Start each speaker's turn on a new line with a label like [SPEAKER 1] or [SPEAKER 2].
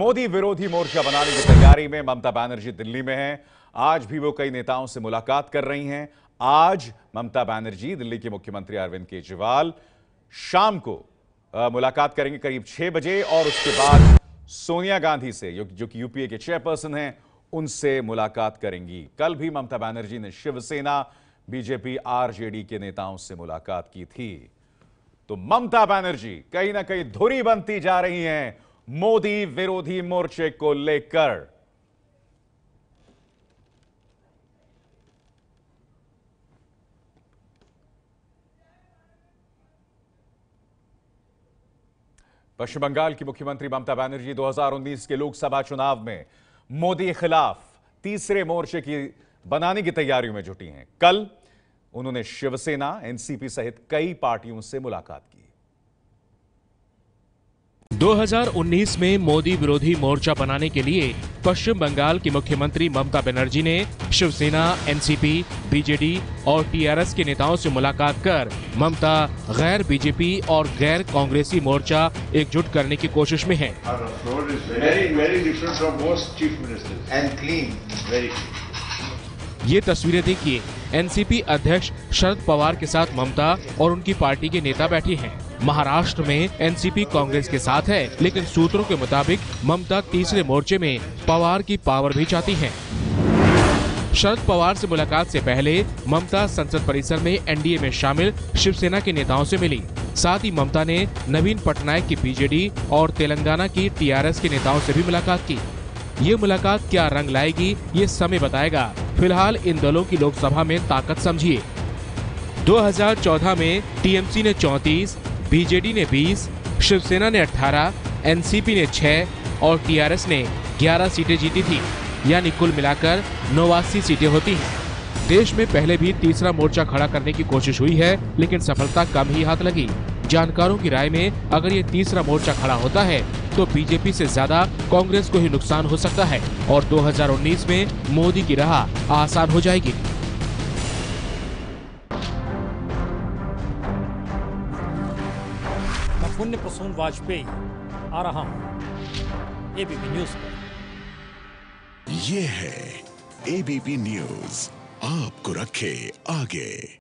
[SPEAKER 1] मोदी विरोधी मोर्चा बनाने की तैयारी में ममता बनर्जी दिल्ली में हैं। आज भी वो कई नेताओं से मुलाकात कर रही हैं। आज ममता बनर्जी दिल्ली के मुख्यमंत्री अरविंद केजरीवाल शाम को आ, मुलाकात करेंगे करीब छह बजे और उसके बाद सोनिया गांधी से जो कि यूपीए के चेयरपर्सन हैं उनसे मुलाकात करेंगी। कल भी ममता बनर्जी ने शिवसेना बीजेपी आरजेडी के नेताओं से मुलाकात की थी। तो ममता बनर्जी कहीं ना कहीं धुरी बनती जा रही हैं। मोदी विरोधी मोर्चे को लेकर। पश्चिम बंगाल की मुख्यमंत्री ममता बनर्जी 2019 के लोकसभा चुनाव में मोदी खिलाफ तीसरे मोर्चे की बनाने की तैयारियों में जुटी हैं। कल उन्होंने शिवसेना, एनसीपी सहित कई पार्टियों से मुलाकात की।
[SPEAKER 2] 2019 में मोदी विरोधी मोर्चा बनाने के लिए पश्चिम बंगाल की मुख्यमंत्री ममता बनर्जी ने शिवसेना एनसीपी बीजेडी और टीआरएस के नेताओं से मुलाकात कर ममता गैर बीजेपी और गैर कांग्रेसी मोर्चा एकजुट करने की कोशिश में है. ये तस्वीरें देखिए। एनसीपी अध्यक्ष शरद पवार के साथ ममता और उनकी पार्टी के नेता बैठे हैं। महाराष्ट्र में एनसीपी कांग्रेस के साथ है, लेकिन सूत्रों के मुताबिक ममता तीसरे मोर्चे में पवार की पावर भी चाहती है। शरद पवार से मुलाकात से पहले ममता संसद परिसर में एनडीए में शामिल शिवसेना के नेताओं से मिली। साथ ही ममता ने नवीन पटनायक की बीजेडी और तेलंगाना की टीआरएस के नेताओं से भी मुलाकात की। ये मुलाकात क्या रंग लाएगी, ये समय बताएगा। फ़िलहाल इन दलों की लोकसभा में ताकत समझिए। 2014 में टीएमसी ने 34, बीजेडी ने 20, शिवसेना ने 18, एनसीपी ने 6 और टीआरएस ने 11 सीटें जीती थी यानी कुल मिलाकर नवासी सीटें होती हैं। देश में पहले भी तीसरा मोर्चा खड़ा करने की कोशिश हुई है लेकिन सफलता कम ही हाथ लगी। जानकारों की राय में अगर ये तीसरा मोर्चा खड़ा होता है तो बीजेपी से ज़्यादा कांग्रेस को ही नुकसान हो सकता है और 2019 में मोदी की राह आसान हो जाएगी।
[SPEAKER 3] मैं पुण्य प्रसून वाजपेयी आ रहा हूँ। एबीपी न्यूज़
[SPEAKER 4] ये है एबीपी न्यूज़ आपको रखे आगे।